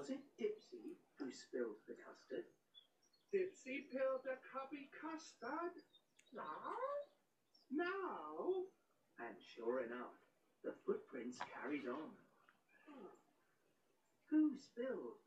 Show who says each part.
Speaker 1: Was it Dipsy who spilled the custard?
Speaker 2: Dipsy spilled the Tubby custard? Now? Now?
Speaker 1: And sure enough, the footprints carried on. Hmm.
Speaker 2: Who spilled